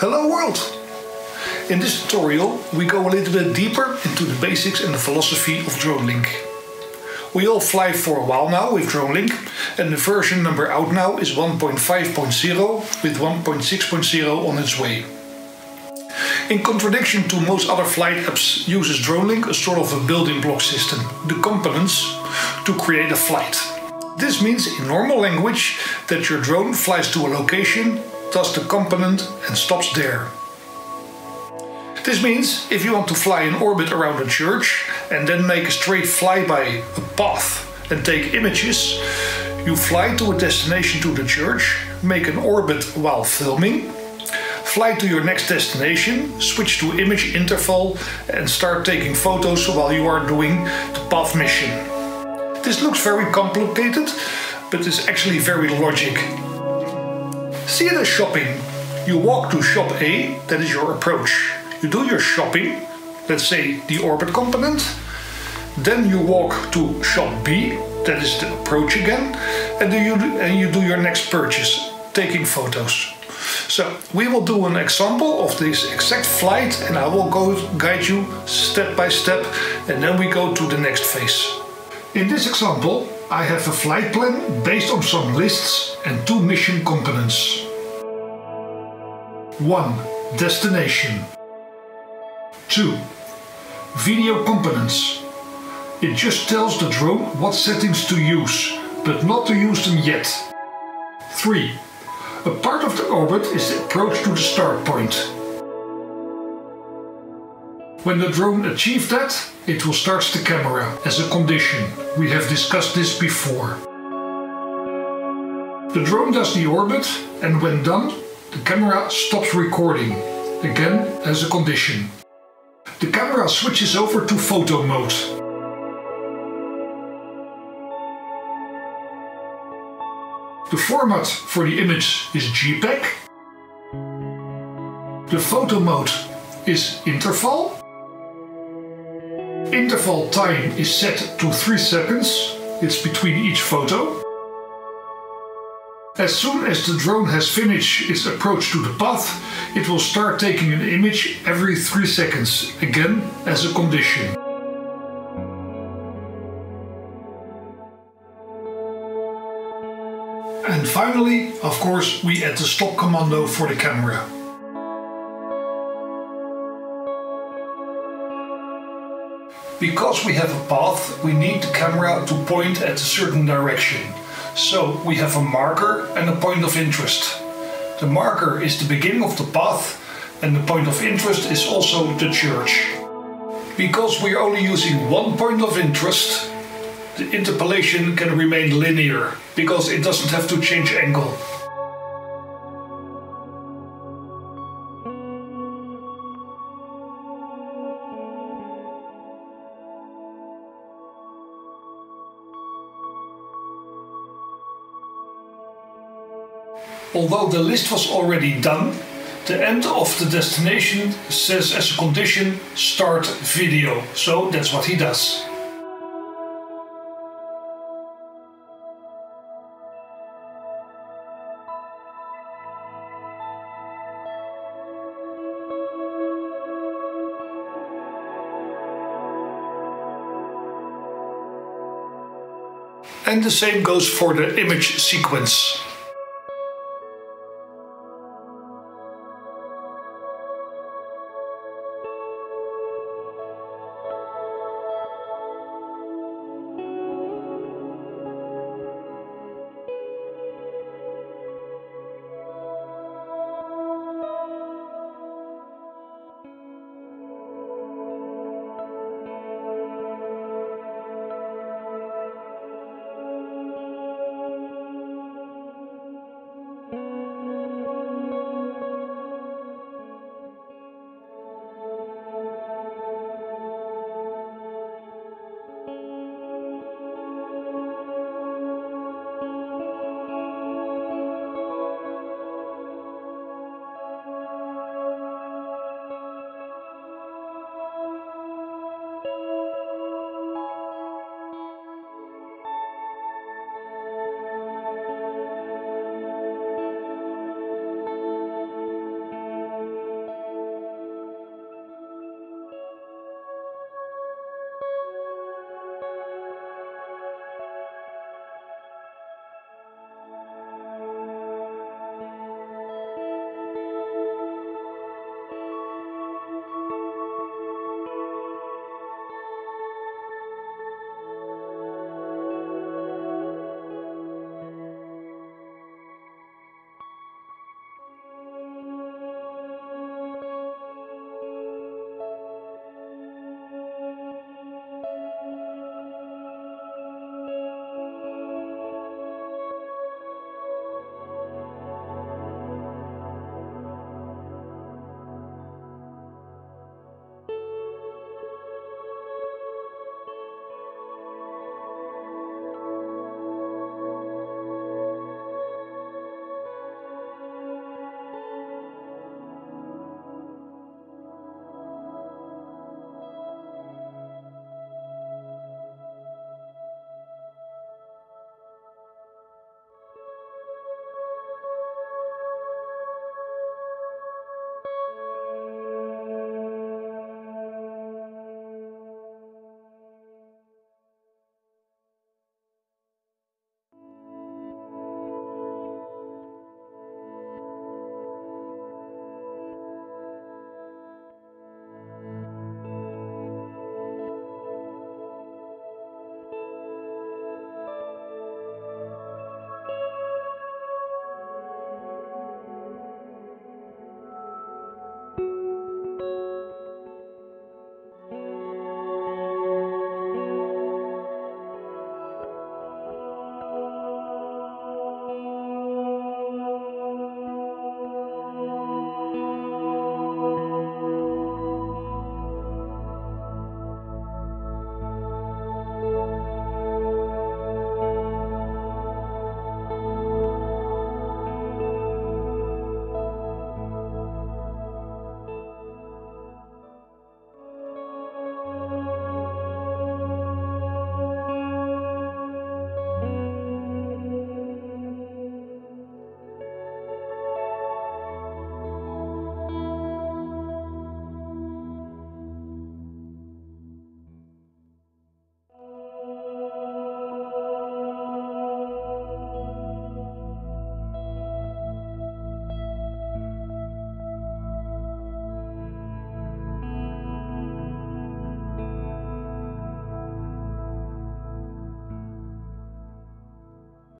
Hello world! In this tutorial we go a little bit deeper into the basics and the philosophy of DroneLink. We all fly for a while now with DroneLink and the version number out now is 1.5.0 with 1.6.0 on its way. In contradiction to most other flight apps uses DroneLink a sort of a building block system, the components, to create a flight. This means in normal language that your drone flies to a location does the component and stops there. This means if you want to fly in orbit around a church and then make a straight flyby a path and take images, you fly to a destination to the church, make an orbit while filming, fly to your next destination, switch to image interval and start taking photos while you are doing the path mission. This looks very complicated, but is actually very logic. See the shopping. You walk to shop A, that is your approach. You do your shopping, let's say the orbit component. Then you walk to shop B, that is the approach again, and, you, and you do your next purchase, taking photos. So we will do an example of this exact flight and I will go guide you step by step and then we go to the next phase. In this example I have a flight plan based on some lists and two mission components. 1. Destination 2. Video components. It just tells the drone what settings to use, but not to use them yet. 3. A part of the orbit is the approach to the start point. When the drone achieves that, it will start the camera as a condition. We have discussed this before. The drone does the orbit and when done, the camera stops recording, again as a condition. The camera switches over to photo mode. The format for the image is JPEG. The photo mode is interval Interval time is set to 3 seconds, it's between each photo. As soon as the drone has finished its approach to the path, it will start taking an image every 3 seconds, again as a condition. And finally, of course, we add the stop commando for the camera. Because we have a path, we need the camera to point at a certain direction. So we have a marker and a point of interest. The marker is the beginning of the path and the point of interest is also the church. Because we're only using one point of interest, the interpolation can remain linear because it doesn't have to change angle. Although the list was already done, the end of the destination says as a condition start video. So that's what he does. And the same goes for the image sequence.